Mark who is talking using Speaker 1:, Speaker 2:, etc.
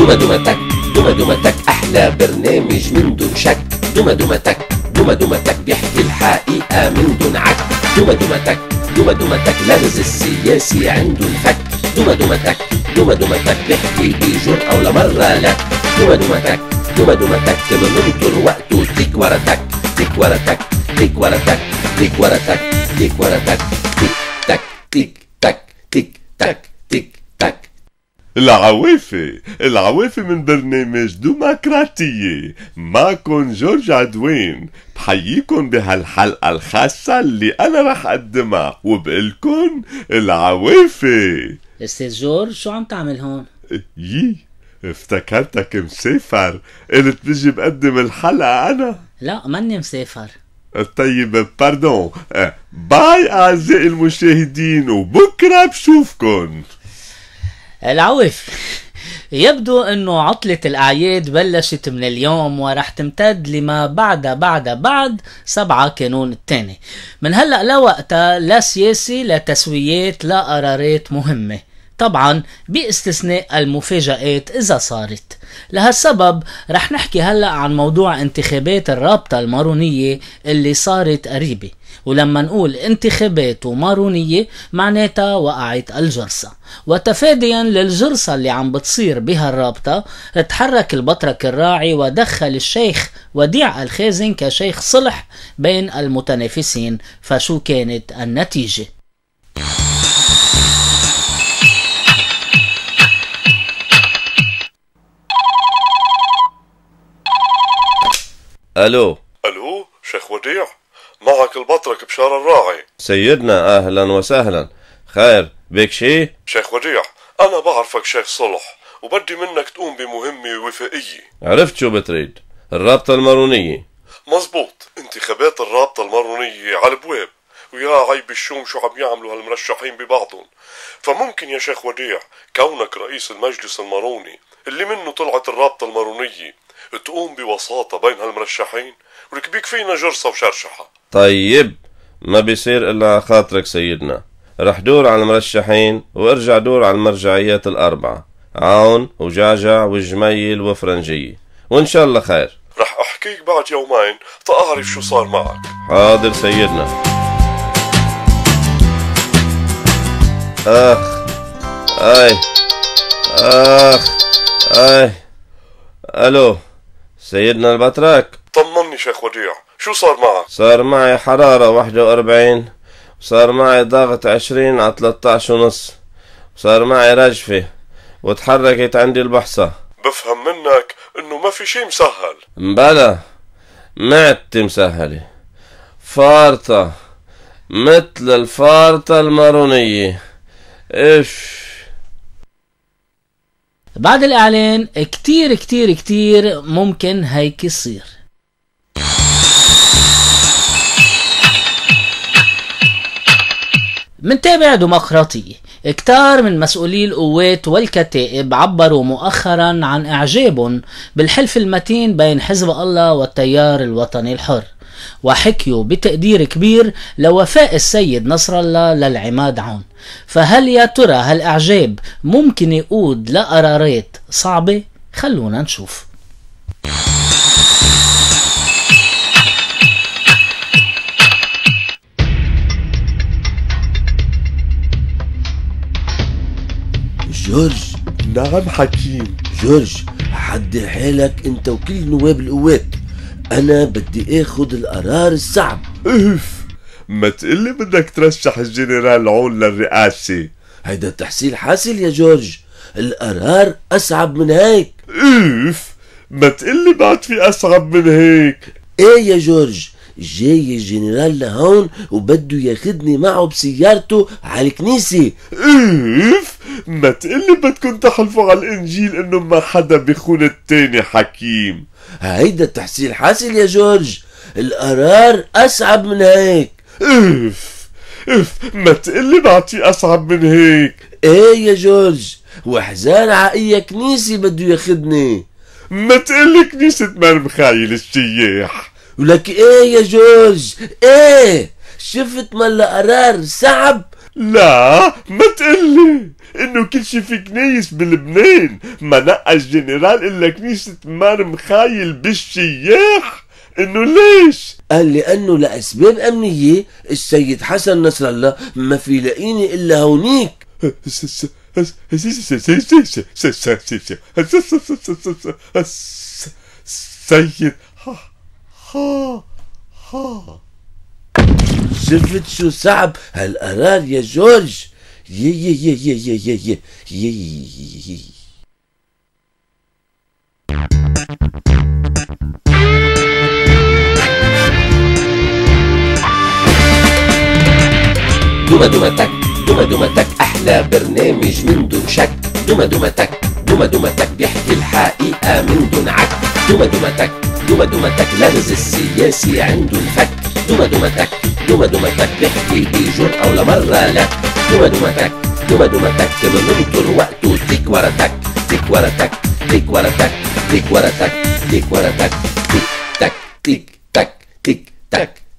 Speaker 1: دوما دوما تك دوما دوما تك أحلى برنامج من دون شك دوما دوما تك دوما دوما تك بيحكي الحقيقة من دون عك دوما دوما تك دوما دوما تك لغز السياسي عنده الفك دوما دوما تك دوما دوما تك بيحكي بجرأة ولا مرة لا دوما دوما تك دوما دوما تك بننطر وقته تيك ورا تك تيك ورا تك تيك ورا تك تيك ورا تك تيك ورا تك تيك تك تيك تك تيك تك
Speaker 2: العوافي العوافي من برنامج ديمقراطية معكم جورج عدوين. بحييكم بهالحلقة الخاصة اللي أنا رح أقدمها. وبقلكن العوافي
Speaker 3: أستاذ جورج شو عم تعمل هون؟
Speaker 2: يي افتكرتك مسافر. قلت بجي بقدم الحلقة أنا.
Speaker 3: لا ماني مسافر.
Speaker 2: طيب باردون باي أعزائي المشاهدين وبكرة بشوفكن.
Speaker 3: العوف. يبدو إنه عطلة الأعياد بلشت من اليوم ورح تمتد لما بعد بعد بعد سبعة كانون الثاني. من هلأ لوقتها لا سياسي لا تسويات لا قرارات مهمة. طبعا باستثناء المفاجآت إذا صارت. لهالسبب رح نحكي هلأ عن موضوع انتخابات الرابطة المارونية اللي صارت قريبة. ولما نقول انتخابات ومارونية معناتها وقعت الجرصة وتفاديا للجرصة اللي عم بتصير بها الرابطة تحرك البطرك الراعي ودخل الشيخ وديع الخازن كشيخ صلح بين المتنافسين. فشو كانت النتيجة؟
Speaker 4: ألو؟
Speaker 2: ألو شيخ وديع؟ معك البطرك بشار الراعي.
Speaker 4: سيدنا أهلا وسهلا. خير بك شي؟
Speaker 2: شيخ وديع أنا بعرفك شيخ صلح وبدي منك تقوم بمهمة وفائية.
Speaker 4: عرفت شو بتريد؟ الرابطة المارونية.
Speaker 2: مزبوط انتخابات الرابطة المارونية على البواب ويا عيب الشوم شو عم يعملوا هالمرشحين ببعضهم. فممكن يا شيخ وديع كونك رئيس المجلس الماروني اللي منه طلعت الرابطة المارونية تقوم بوساطة بين هالمرشحين ولك بيكفينا جرصة وشرشحة.
Speaker 4: طيب ما بيصير إلا على خاطرك سيدنا. رح دور على المرشحين وارجع دور على المرجعيات الأربعة. عون وجعجع وجميل وفرنجية وإن شاء الله خير.
Speaker 2: رح أحكيك بعد يومين تأعرف شو صار معك.
Speaker 4: حاضر سيدنا. أخ أي أخ أي. ألو. سيدنا البطرك
Speaker 2: طمني شيخ وديع شو صار معك؟
Speaker 4: صار معي حرارة واحدة وأربعين وصار معي ضغط عشرين على 13 ونص وصار معي رجفة وتحركت عندي البحصة.
Speaker 2: بفهم منك إنه ما في شي مسهل.
Speaker 4: بلا معدتي مسهلة. فارطة مثل الفارطة المارونية. اف
Speaker 3: بعد الإعلان كتير كتير كتير ممكن هيك يصير. منتابع ديمقراطية كتار من مسؤولي القوات والكتائب عبروا مؤخرا عن إعجابهم بالحلف المتين بين حزب الله والتيار الوطني الحر. وحكيوا بتقدير كبير لوفاء السيد نصر الله للعماد عون. فهل يا ترى هالإعجاب ممكن يقود لقرارات صعبة؟ خلونا نشوف.
Speaker 1: جورج.
Speaker 2: نعم حكيم.
Speaker 1: جورج حضر حالك انت وكل نواب القوات. أنا بدي اخد القرار الصعب.
Speaker 2: اف ما تقلي بدك ترشح الجنرال عون للرئاسة.
Speaker 1: هيدا تحصيل حاصل يا جورج. القرار أصعب من هيك.
Speaker 2: اف ما تقلي بعد في أصعب من هيك.
Speaker 1: إيه يا جورج جاي الجنرال لهون وبده ياخدني معه بسيارته على الكنيسة.
Speaker 2: اف ما تقلي بدكم تحلفوا على الإنجيل إنه ما حدا بيخون التاني حكيم.
Speaker 1: هيدا تحصيل حاصل يا جورج. القرار أصعب من هيك.
Speaker 2: إف إف ما تقلي بعد في أصعب من هيك.
Speaker 1: إيه يا جورج. وحزان ع اي كنيسة بده ياخدني.
Speaker 2: ما تقلي كنيسة مرمخايل الشياح.
Speaker 1: ولك إيه يا جورج؟ إيه. شفت ما القرار صعب؟
Speaker 2: لا ما تقلي إنه كل شي في كنايس بلبنان. ما نقى الجنرال إلا كنيسة مار مخايل بالشياح إنه ليش؟
Speaker 5: قال لأنه لأسباب أمنية السيد حسن نصر الله ما في لاقيني إلا هونيك.
Speaker 2: سيد ها ها ها.
Speaker 5: شفت شو صعب هالقرار يا جورج؟ يي يي يي يي يي يي يي يي
Speaker 1: دوما دومتك دوما دومتك أحلى برنامج من دون شك. دوما دومتك دوما دومتك بيحكي الحقيقة من دون عك. دوما دومتك دوما دومتك لغز السياسي عنده الفك. duma duma tac, duma duma tac, ne fi di jur au la mal rala. Tac, duma duma tac, tic tic tic tic tic tic tac, tic tac, tic tac.